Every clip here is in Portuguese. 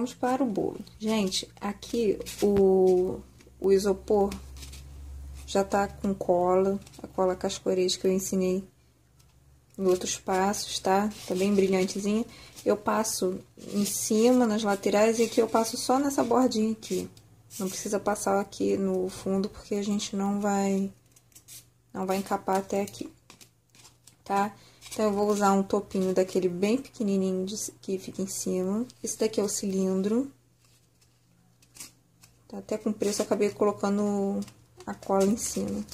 Vamos para o bolo. Gente, aqui o, o isopor já tá com cola, a cola cascorês que eu ensinei em outros passos, tá? Tá bem brilhantezinha. Eu passo em cima, nas laterais, e aqui eu passo só nessa bordinha aqui. Não precisa passar aqui no fundo, porque a gente não vai, não vai encapar até aqui, tá? Então, eu vou usar um topinho daquele bem pequenininho que fica em cima. Esse daqui é o cilindro. Tá até com preço, acabei colocando a cola em cima,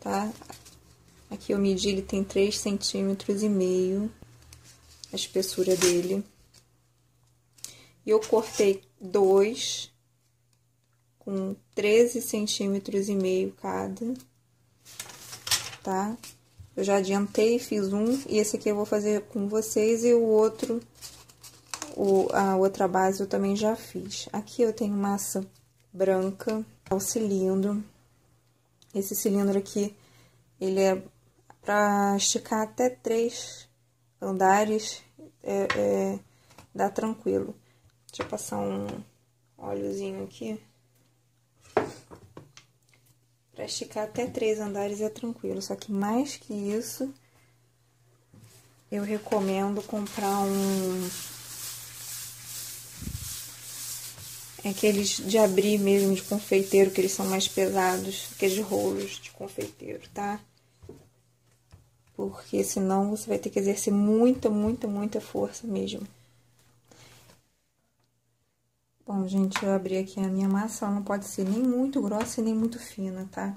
tá? Aqui eu medi, ele tem 3 centímetros e meio, a espessura dele. E eu cortei dois com 13 centímetros e meio cada, tá? Eu já adiantei, fiz um, e esse aqui eu vou fazer com vocês, e o outro, o, a outra base eu também já fiz. Aqui eu tenho massa branca, o cilindro. Esse cilindro aqui, ele é para esticar até três andares, é, é, dá tranquilo. Deixa eu passar um óleozinho aqui. Para esticar até três andares é tranquilo, só que mais que isso, eu recomendo comprar um... Aqueles de abrir mesmo, de confeiteiro, que eles são mais pesados, aqueles rolos de confeiteiro, tá? Porque senão você vai ter que exercer muita, muita, muita força mesmo. Bom, gente, eu abri aqui a minha massa, ela não pode ser nem muito grossa e nem muito fina, tá?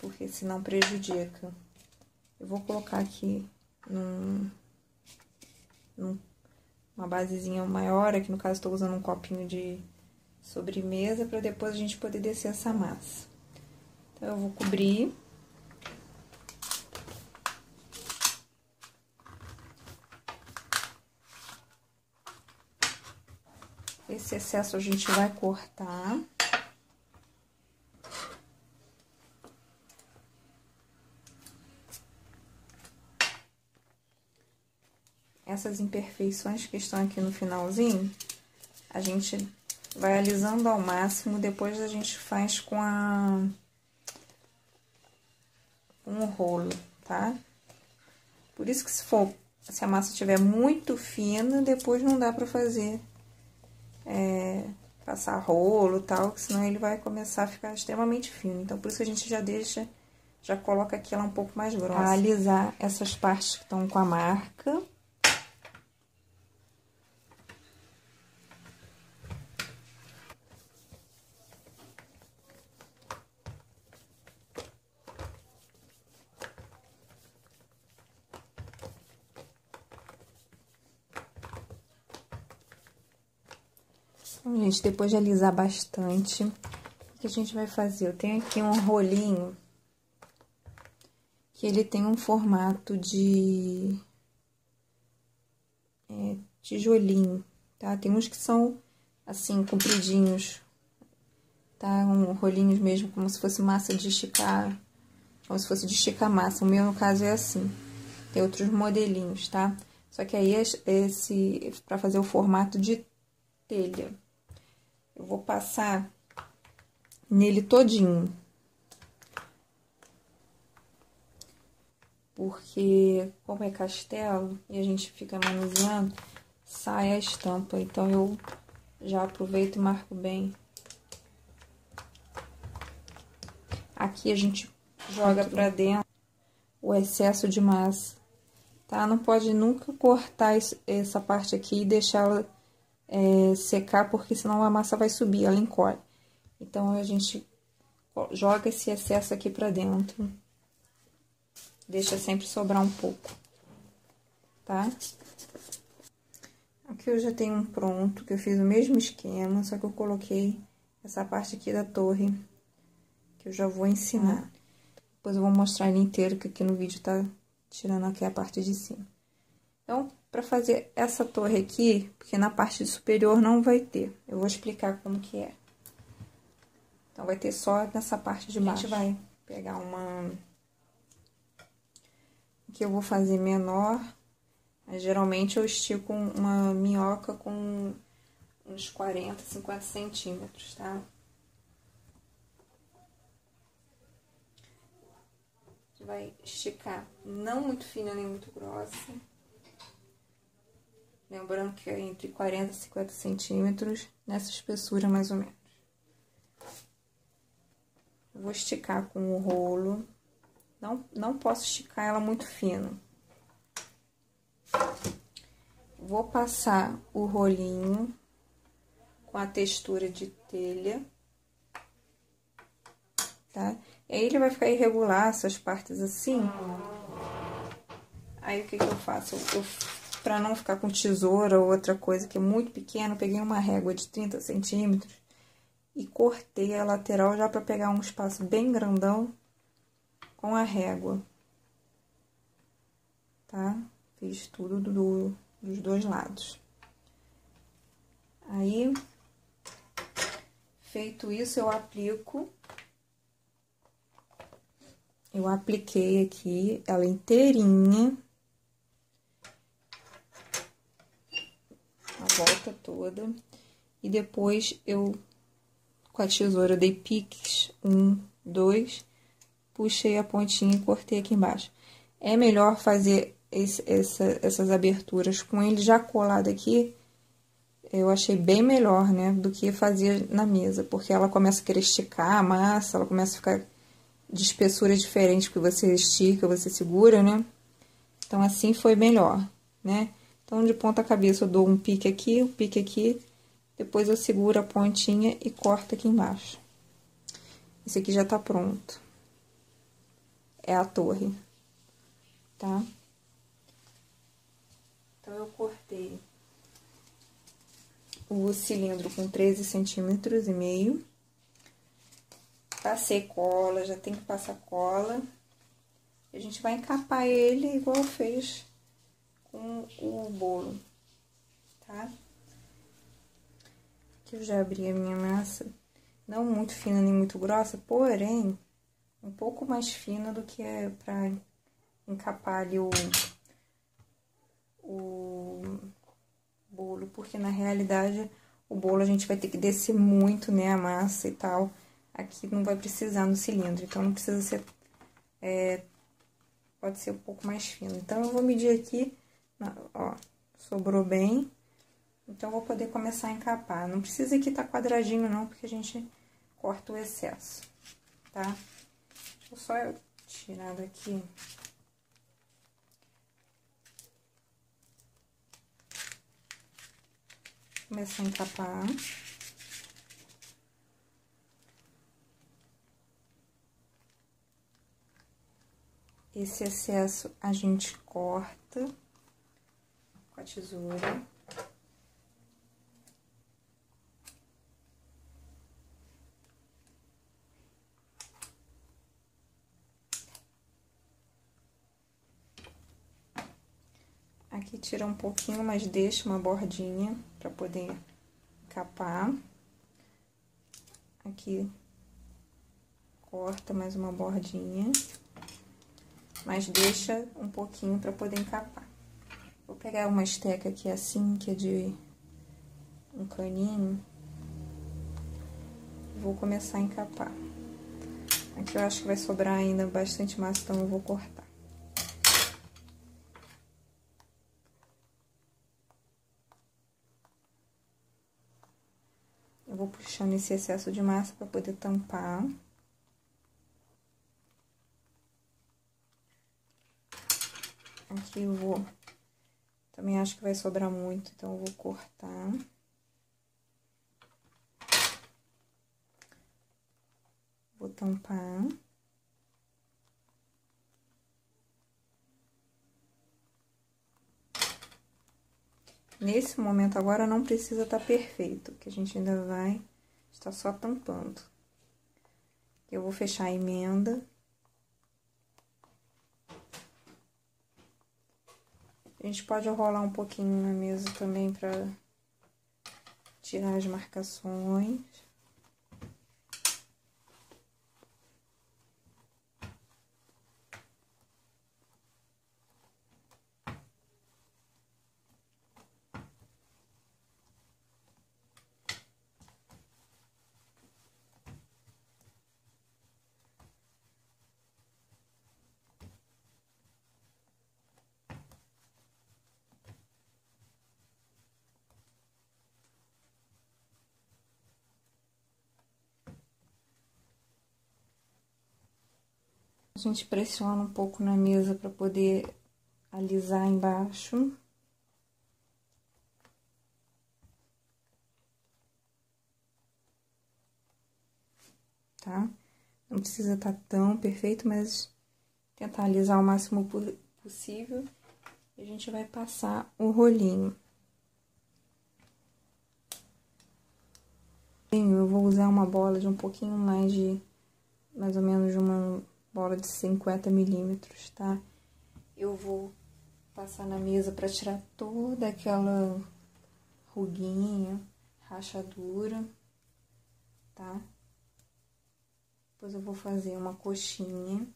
Porque senão prejudica. Eu vou colocar aqui num, num, uma basezinha maior, aqui no caso estou usando um copinho de sobremesa, para depois a gente poder descer essa massa. Então, eu vou cobrir Esse excesso a gente vai cortar. Essas imperfeições que estão aqui no finalzinho, a gente vai alisando ao máximo, depois a gente faz com a um rolo, tá? Por isso que se for, se a massa estiver muito fina, depois não dá pra fazer é, passar rolo tal, que senão ele vai começar a ficar extremamente fino. Então, por isso a gente já deixa, já coloca aqui ela um pouco mais grossa. Alisar essas partes que estão com a marca. Então, gente, depois de alisar bastante, o que a gente vai fazer? Eu tenho aqui um rolinho que ele tem um formato de é, tijolinho, tá? Tem uns que são assim, compridinhos, tá? Um rolinhos mesmo, como se fosse massa de esticar, como se fosse de esticar massa. O meu, no caso, é assim. Tem outros modelinhos, tá? Só que aí, esse, para fazer o formato de telha. Eu vou passar nele todinho. Porque, como é castelo e a gente fica manuseando, sai a estampa. Então, eu já aproveito e marco bem. Aqui a gente joga pra dentro o excesso de massa, tá? Não pode nunca cortar essa parte aqui e deixá-la é, secar, porque senão a massa vai subir, ela encolhe. Então, a gente joga esse excesso aqui pra dentro. Deixa sempre sobrar um pouco, tá? Aqui eu já tenho um pronto, que eu fiz o mesmo esquema, só que eu coloquei essa parte aqui da torre, que eu já vou ensinar. Depois eu vou mostrar ele inteiro, que aqui no vídeo tá tirando aqui a parte de cima. Então, para fazer essa torre aqui, porque na parte superior não vai ter. Eu vou explicar como que é. Então, vai ter só nessa parte de baixo. A gente vai pegar uma... Que eu vou fazer menor. Mas, geralmente, eu estico uma minhoca com uns 40, 50 centímetros, tá? vai esticar não muito fina nem muito grossa. Lembrando que é entre 40 e 50 centímetros, nessa espessura mais ou menos. vou esticar com o rolo. Não, não posso esticar ela muito fino. Vou passar o rolinho com a textura de telha, tá? E aí ele vai ficar irregular, essas partes assim. Aí o que que eu faço? Eu, pra não ficar com tesoura ou outra coisa que é muito pequena, eu peguei uma régua de 30 centímetros e cortei a lateral já pra pegar um espaço bem grandão com a régua. Tá? Fiz tudo do, dos dois lados. Aí, feito isso, eu aplico eu apliquei aqui ela inteirinha. A volta toda. E depois eu, com a tesoura, dei piques. Um, dois. Puxei a pontinha e cortei aqui embaixo. É melhor fazer esse, essa, essas aberturas com ele já colado aqui. Eu achei bem melhor, né? Do que fazer na mesa. Porque ela começa a querer esticar a massa, ela começa a ficar de espessura diferente que você estica, você segura, né? Então, assim foi melhor, né? Então, de ponta cabeça, eu dou um pique aqui, um pique aqui, depois eu seguro a pontinha e corto aqui embaixo. Esse aqui já tá pronto. É a torre, tá? Então, eu cortei o cilindro com 13 centímetros e meio. Passei cola, já tem que passar cola. A gente vai encapar ele igual fez com o bolo, tá? Aqui eu já abri a minha massa. Não muito fina nem muito grossa, porém, um pouco mais fina do que é pra encapar ali o, o bolo, porque na realidade o bolo a gente vai ter que descer muito, né, a massa e tal aqui não vai precisar no cilindro, então não precisa ser, é, pode ser um pouco mais fino. Então, eu vou medir aqui, ó, sobrou bem, então, vou poder começar a encapar. Não precisa que tá quadradinho não, porque a gente corta o excesso, tá? Eu só tirar daqui. Começar a encapar. Esse excesso a gente corta com a tesoura. Aqui tira um pouquinho, mas deixa uma bordinha para poder capar. Aqui corta mais uma bordinha mas deixa um pouquinho para poder encapar. Vou pegar uma esteca aqui assim, que é de um caninho. Vou começar a encapar. Aqui eu acho que vai sobrar ainda bastante massa, então eu vou cortar. Eu vou puxando esse excesso de massa para poder tampar. Aqui eu vou... Também acho que vai sobrar muito, então eu vou cortar. Vou tampar. Nesse momento agora não precisa estar tá perfeito, que a gente ainda vai estar só tampando. Eu vou fechar a emenda. A gente pode rolar um pouquinho na mesa também para tirar as marcações. Gente pressiona um pouco na mesa para poder alisar embaixo. Tá? Não precisa estar tá tão perfeito, mas tentar alisar o máximo possível. E a gente vai passar o rolinho. Eu vou usar uma bola de um pouquinho mais de, mais ou menos uma bola de 50 milímetros, tá? Eu vou passar na mesa para tirar toda aquela ruguinha, rachadura, tá? Depois eu vou fazer uma coxinha.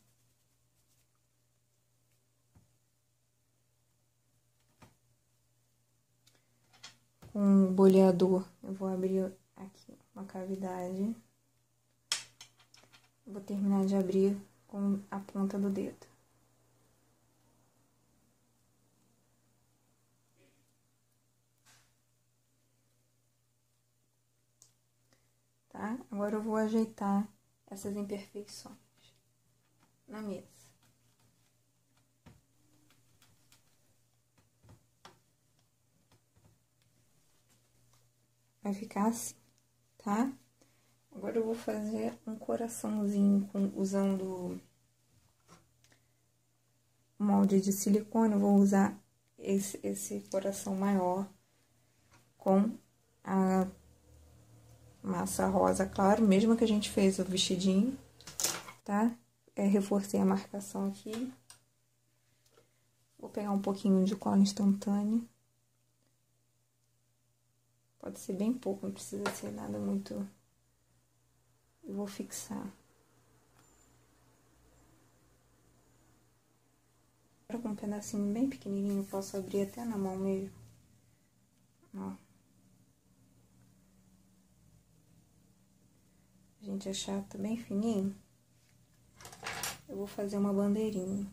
Com o boleador, eu vou abrir aqui uma cavidade. Vou terminar de abrir com a ponta do dedo. Tá? Agora eu vou ajeitar essas imperfeições na mesa. Vai ficar assim, tá? Agora eu vou fazer um coraçãozinho com, usando molde de silicone. Eu vou usar esse, esse coração maior com a massa rosa claro, mesmo que a gente fez o vestidinho, tá? É, reforcei a marcação aqui. Vou pegar um pouquinho de cola instantânea. Pode ser bem pouco, não precisa ser nada muito e vou fixar. Agora com um pedacinho bem pequenininho, posso abrir até na mão mesmo. Ó. A gente achata bem fininho. Eu vou fazer uma bandeirinha.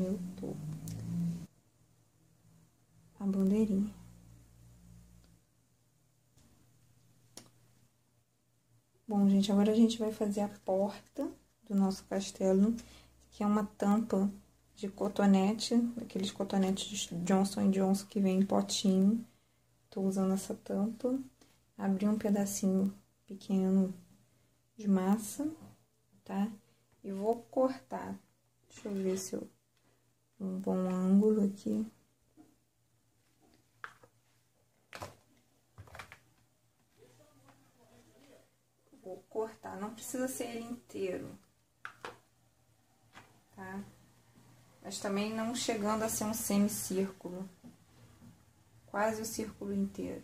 meu topo. A bandeirinha. Bom, gente, agora a gente vai fazer a porta do nosso castelo, que é uma tampa de cotonete, aqueles cotonetes Johnson Johnson que vem em potinho. Tô usando essa tampa. Abri um pedacinho pequeno de massa, tá? E vou cortar. Deixa eu ver se eu um bom ângulo aqui. Vou cortar, não precisa ser ele inteiro, tá? Mas também não chegando a ser um semicírculo, quase o círculo inteiro.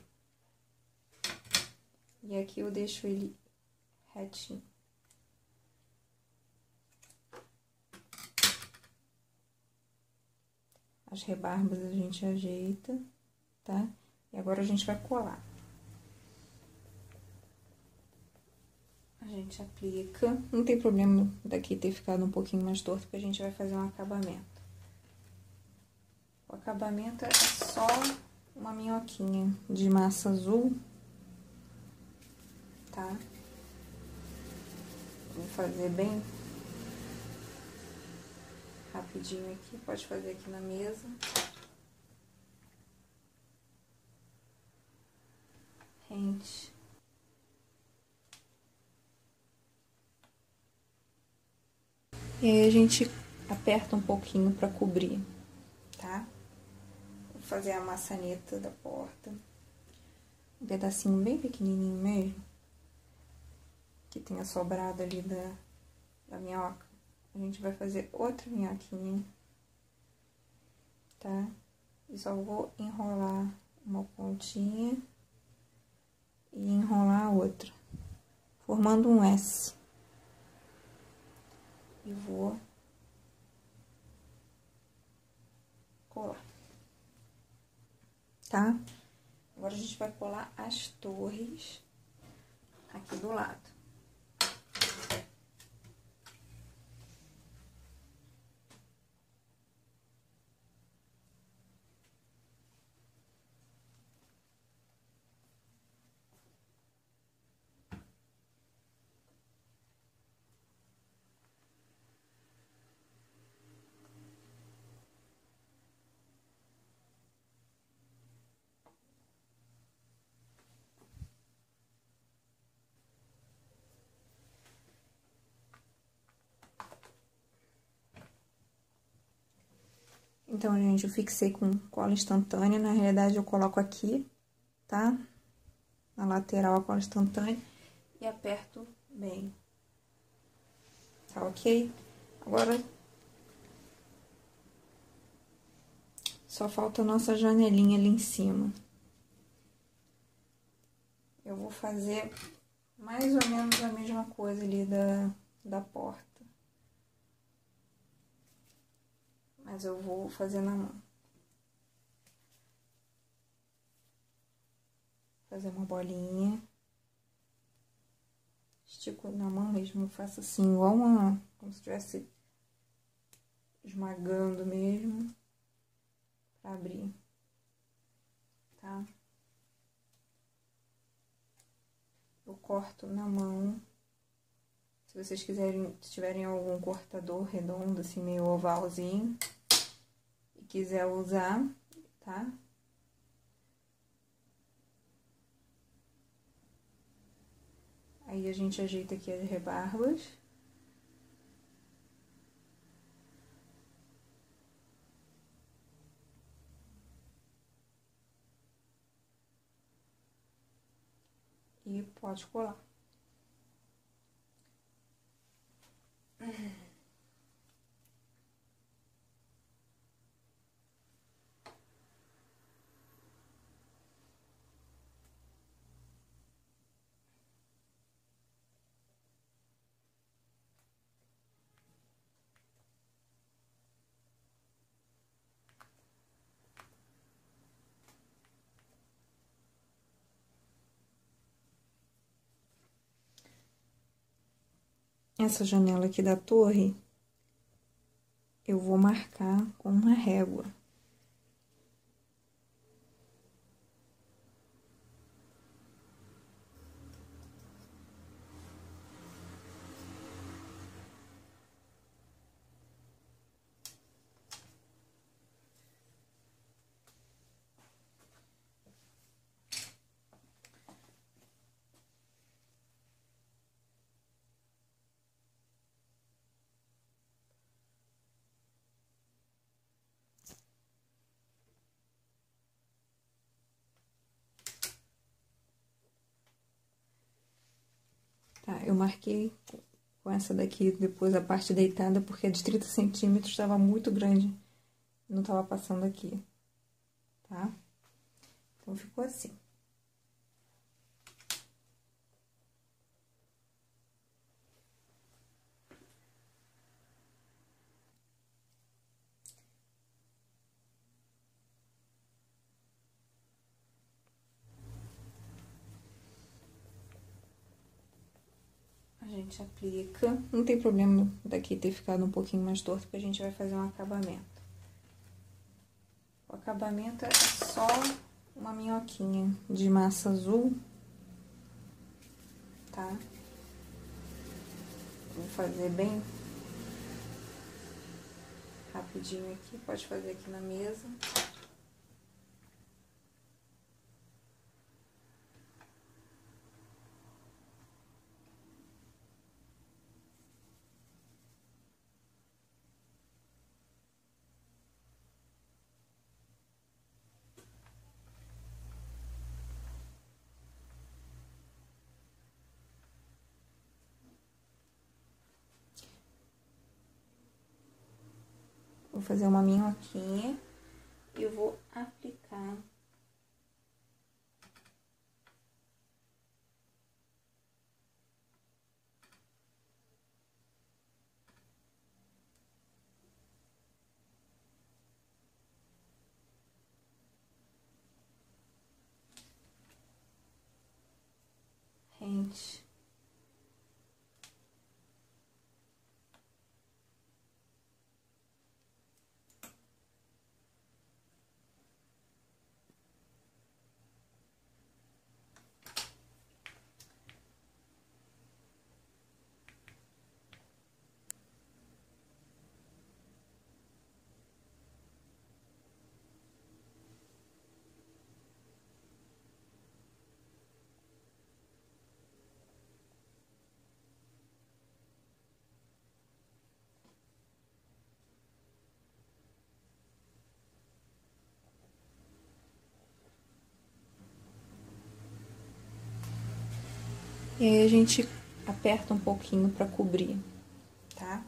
E aqui eu deixo ele retinho. As rebarbas a gente ajeita, tá? E agora a gente vai colar. A gente aplica. Não tem problema daqui ter ficado um pouquinho mais torto, porque a gente vai fazer um acabamento. O acabamento é só uma minhoquinha de massa azul, tá? Vou fazer bem rapidinho aqui, pode fazer aqui na mesa. Rente. E aí a gente aperta um pouquinho para cobrir, tá? Vou fazer a maçaneta da porta. Um pedacinho bem pequenininho mesmo. Que tenha sobrado ali da, da minhoca a gente vai fazer outra minhoquinha, tá? E só vou enrolar uma pontinha e enrolar a outra, formando um S. E vou colar, tá? Agora a gente vai colar as torres aqui do lado. Então, gente, eu fixei com cola instantânea. Na realidade, eu coloco aqui, tá? Na lateral a cola instantânea. E aperto bem. Tá ok? Agora, só falta a nossa janelinha ali em cima. Eu vou fazer mais ou menos a mesma coisa ali da, da porta. Mas eu vou fazer na mão. Fazer uma bolinha. Estico na mão mesmo, faço assim, igual uma... Como se estivesse esmagando mesmo. Pra abrir. Tá? Eu corto na mão. Se vocês quiserem, se tiverem algum cortador redondo, assim, meio ovalzinho, quiser usar, tá? Aí a gente ajeita aqui as rebarbas. E pode colar. Essa janela aqui da torre, eu vou marcar com uma régua. Tá, eu marquei com essa daqui depois a parte deitada, porque a de 30 centímetros estava muito grande. Não estava passando aqui, tá? Então, ficou assim. Gente aplica. Não tem problema daqui ter ficado um pouquinho mais torto, porque a gente vai fazer um acabamento. O acabamento é só uma minhoquinha de massa azul, tá? Vou fazer bem rapidinho aqui, pode fazer aqui na mesa. Fazer uma minhoquinha e vou aplicar E aí a gente aperta um pouquinho para cobrir, tá?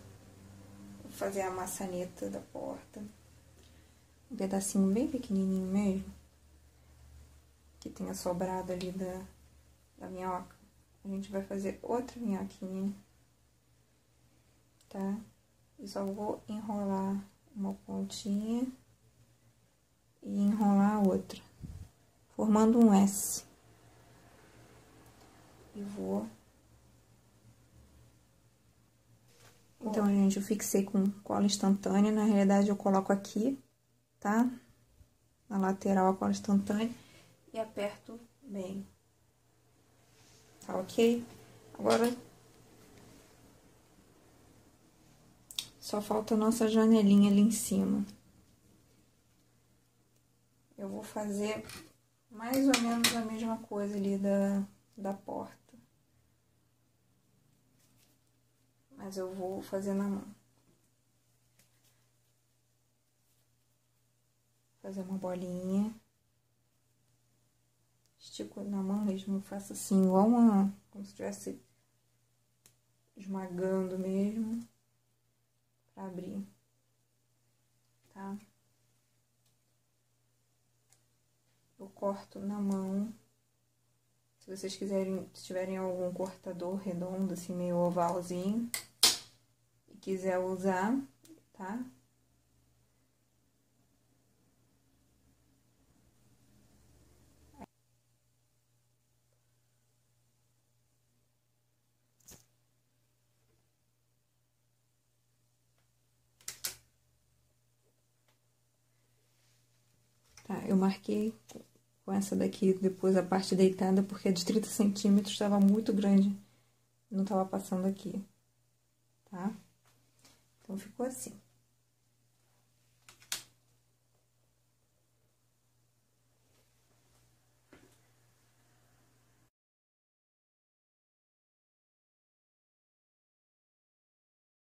Vou fazer a maçaneta da porta. Um pedacinho bem pequenininho mesmo. Que tenha sobrado ali da, da minhoca. A gente vai fazer outra minhoquinha, tá? E só vou enrolar uma pontinha e enrolar a outra, formando um S. E vou... Então, gente, eu fixei com cola instantânea, na realidade eu coloco aqui, tá? Na lateral a cola instantânea e aperto bem. Tá ok? Agora, só falta a nossa janelinha ali em cima. Eu vou fazer mais ou menos a mesma coisa ali da, da porta. Mas eu vou fazer na mão. Fazer uma bolinha estico na mão mesmo, faço assim, igual uma. como se estivesse esmagando mesmo, pra abrir, tá? Eu corto na mão. Se vocês quiserem, se tiverem algum cortador redondo, assim, meio ovalzinho, quiser usar, tá? Tá, eu marquei com essa daqui depois a parte deitada, porque a de 30 centímetros estava muito grande, não estava passando aqui, tá? Então, ficou assim.